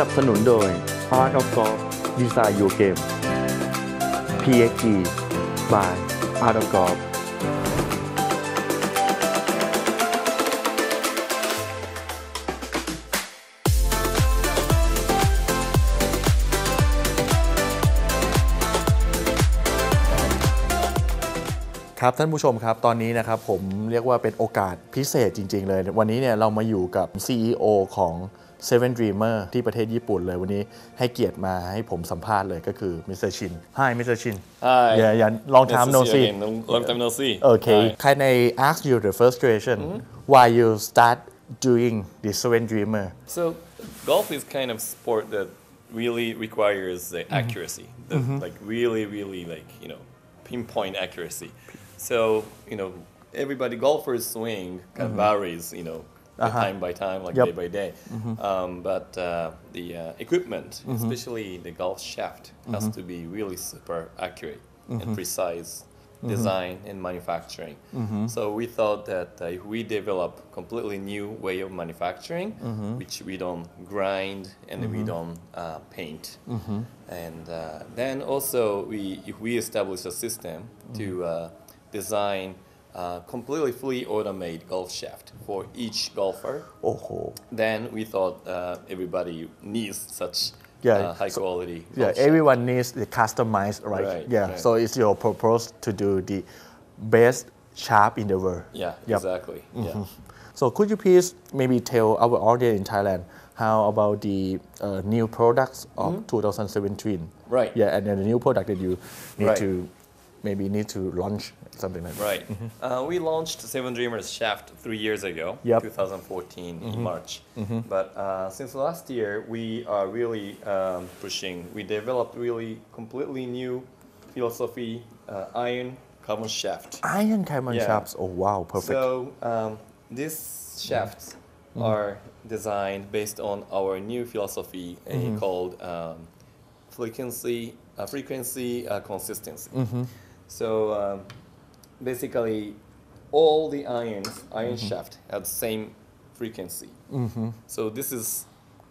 นับสนุนโดย Art of Golf Design Your Game PXG by Art of Golf ครับท่านผู้ชมครับตอนนี้นะครับผมเรียกว่าเป็นโอกาสพิเศษจริง ๆ เลย วันนี้เนี่ยเรามาอยู่กับ CEO ของ Seven Dreamer ที่ประเทศญี่ปุ่นเลยวันนี้ให้เกียรติมาให้ผมสัมภาษณ์เลยก็คือ Mr. Shin Hi Mr. Shin Hi. Yeah yeah long time Nice no to see see you again. Long, long time no see. Okay Hi. can I ask you the first question why you start doing the Seven Dreamer So golf is kind of sport that really requires the accuracy, the, like really, really like you know pinpoint accuracy. So you know everybody golfers swing kind of varies, you know. Time by time, like Yep. day by day, um, but uh, the uh, equipment, especially the golf shaft, has to be really super accurate and precise design and manufacturing. So we thought that uh, if we develop completely new way of manufacturing, which we don't grind and we don't uh, paint, and uh, then also we if we establish a system to uh, design. Uh, completely fully automated golf shaft for each golfer. Oh. Then we thought uh, everybody needs such uh, yeah, uh, high so, quality. Yeah, shaft. everyone needs the customized, right? right yeah. Right. So it's your purpose to do the best shaft in the world. Yeah, yep. exactly. Mm-hmm. Yeah. So could you please maybe tell our audience in Thailand how about the uh, new products of mm-hmm. 2017? Right. Yeah, and then the new product that you need right. to maybe need to launch something like that. Right. Uh, we launched Seven Dreamers Shaft three years ago, Yep. 2014 in March. But uh, since last year, we are really um, pushing. We developed really completely new philosophy, uh, iron carbon shaft. Iron carbon Yeah. shafts. Oh wow, perfect. So um, these shafts are designed based on our new philosophy uh, called um, frequency, uh, frequency uh, consistency. So um, basically, all the irons, iron shaft, have the same frequency. So this is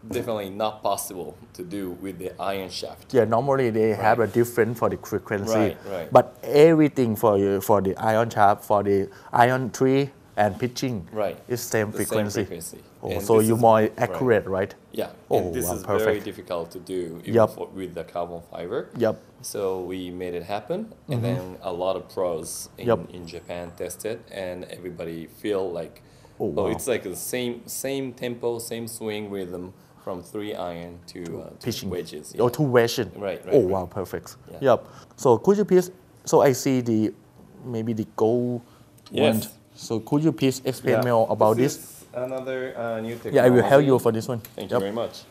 definitely not possible to do with the iron shaft. yeah, normally they have a different for the frequency, Right, right. but everything for you for the iron shaft, for the iron tree and pitching, Right. is same The same frequency. frequency. Oh, so you're more accurate, right? Yeah, Oh, and this wow, is very difficult to do even Yup. for, with the carbon fiber. Yep. So we made it happen, and then a lot of pros in, Mm-hmm. In Japan tested, and everybody feel like, Oh, wow. it's like the same same tempo, same swing rhythm from three iron to, uh, to pitching wedges. or two version. Right, right, Oh right. wow, perfect. Yeah. Yep. So could you please? So I see the maybe the gold Yes. one. So could you please explain Yeah. more about this? is Another uh, new technology. Yeah, I will help you for this one. Thank Yep. you very much.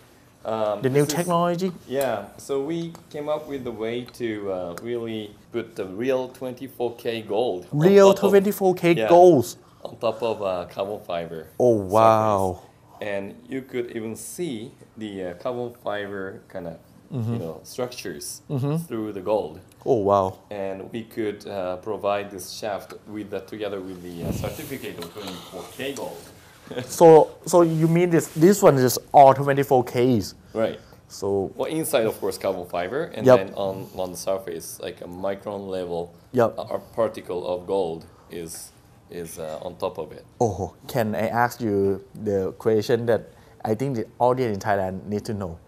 Um, The new this is- technology. Yeah, so we came up with a way to uh, really put the real 24K gold. Real 24k yeah, goals. On top of uh, carbon fiber. Oh surface. wow. And you could even see the uh, carbon fiber kind of. You know structures through the gold. Oh wow. And we could uh, provide this shaft with the, together with the uh, certificate of 24K gold. So so you mean this this one is all 24ks. Right. So Well, inside, of course, carbon fiber, and Yep. then on, on the surface, like a micron level, Yep. a, a particle of gold is is uh, on top of it. oh, can I ask you the question that I think the audience in Thailand need to know?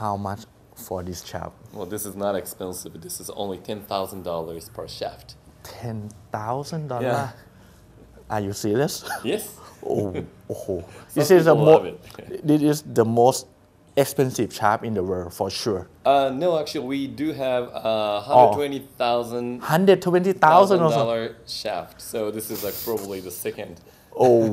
How much for this shaft? Well, this is not expensive. This is only ten thousand dollars per shaft. Ten thousand dollar. Yeah. Are you serious? Yes. oh, oh. This is the most. this is the most expensive shaft in the world for sure. Uh, no, actually, we do have uh, Oh. hundred twenty thousand Hundred twenty thousand dollar shaft. So this is like probably the second Oh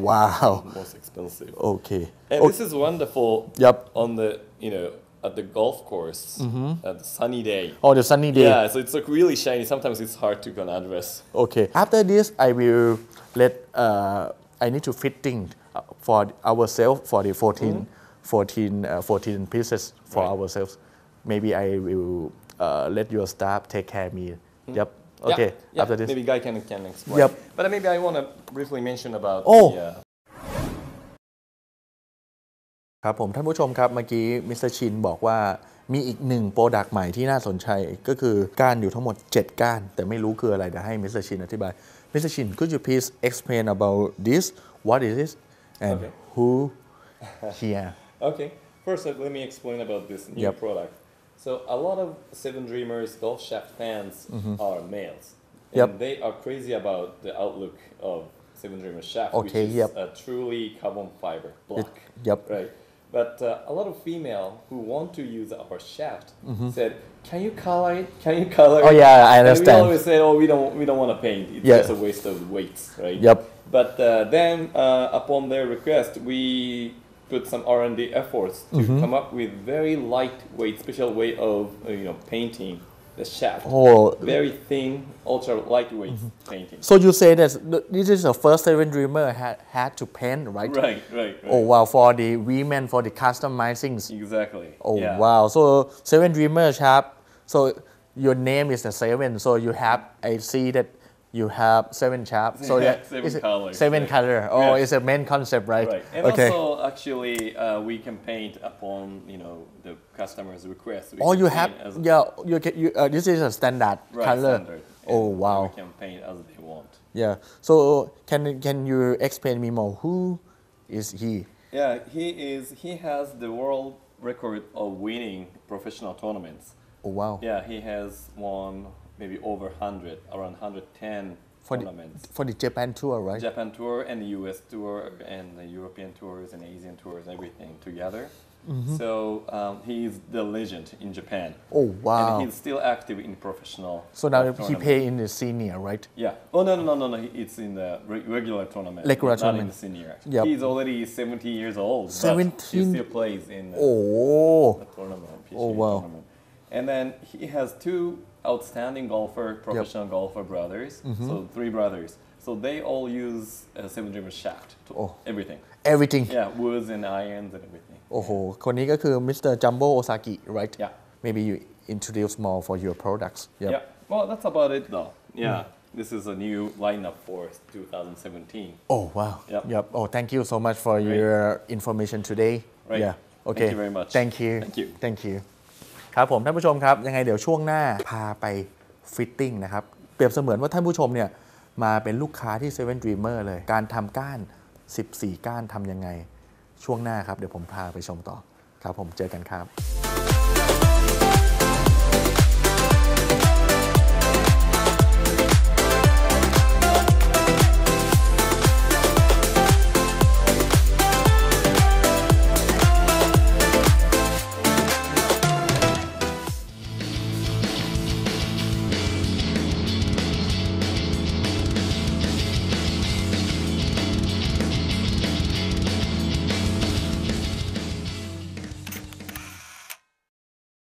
wow. most expensive. Okay. And Oh, this is wonderful. Yep. On the you know at the golf course at the sunny day. oh, the sunny day. Yeah, so it's like really shiny. Sometimes it's hard to of address. Okay. After this, I will let. Uh, I need to fitting uh, for ourselves for the 14, 14, uh, 14 pieces for Right. ourselves. Maybe I will uh, let your staff take care of me. Yep. Okay. Yeah, After this. maybe Guy can, can explain. Yep. But maybe I want to briefly mention about Oh. the, uh, ครับผมท่านผู้ชมครับ เมื่อกี้มิสเตอร์ชินบอกว่ามีอีกหนึ่งโปรดักต์ใหม่ที่น่าสนใจก็คือก้านอยู่ทั้งหมด 7 ก้าน แต่ไม่รู้คืออะไรเดี๋ยวให้มิสเตอร์ชินอธิบายมิสเตอร์ชิน could you please explain about this what is this and Okay. who here Okay, first uh, let me explain about this new Yep. product. So a lot of Seven Dreamers Golf Shaft fans are males, and Yep. they are crazy about the outlook of Seven Dreamers Shaft, Okay, which is yep. a truly carbon fiber block. yep. Right. But uh, a lot of female who want to use our shaft said, "Can you color it? Can you color Mm-hmm. Oh, it?" yeah, I And understand. we always say, "Oh, we don't, we don't want to paint. It's Yeah. just a waste of weights, right?" Yep. But uh, then, uh, upon their request, we put some R&D efforts to Mm-hmm. come up with very lightweight, special way of uh, you know painting the shaft. oh Very thin, ultra lightweight Mm-hmm. painting. so you say that this is the first seven dreamer had, had to paint right Right, right, right. oh wow for the women for the customizing Exactly. Oh yeah. wow! So seven dreamers have so your name is the seven. So you have I see that you have seven sharp. So Yeah, seven colors, Seven right. color. Oh, Yeah. it's a main concept, right? Right. And okay. also, actually, uh, we can paint upon you know the customer's request. We oh, you have yeah. You can you uh, this is a standard right, color. standard. Oh wow. We can paint as they want. Yeah. So can can you explain me more? Who is he? Yeah, he is. He has the world record of winning professional tournaments. Oh wow. Yeah, he has won maybe over 100, around 110 For the, tournaments. for the Japan tour, right? Japan tour and the US tour and the European tours and Asian tours, everything together. Mm-hmm. So um, he's the legend in Japan. Oh wow. And he's still active in professional. So now he play in the senior, right? Yeah. Oh no no no no no! It's in the re- regular tournament. Regular not tournament. in the senior. Yeah. He's already 70 years old. but 17? He still plays in the Oh. tournament. PGA Oh, wow. Tournament. And then he has two outstanding golfer, professional yep. golfer brothers. Mm-hmm. So three brothers. So they all use a seven shaft to oh. everything. Everything. Yeah, woods and irons and everything. Oh, คนนี้ก็คือ Mr. Jumbo Ozaki right Yeah. Maybe you introduce more for your products. Yep. Yeah. Well, that's about it though. Yeah. Mm. This is a new lineup for 2017. Oh wow. Yep. Yep. Oh, thank you so much for your information today. Right. Yeah. Okay. Thank you very much. Thank you. Thank you. Thank you. ครับผมท่านผู้ชมครับยังไงเดี๋ยวช่วงหน้าพาไปฟิตติ้งนะครับเปรียบเสมือนว่าท่านผู้ชมเนี่ยมาเป็นลูกค้าที่ Seven Dreamer เลย การทำก้าน 14 ก้านทำยังไง ช่วงหน้าครับ เดี๋ยวผมพาไปชมต่อครับผมเจอกันครับ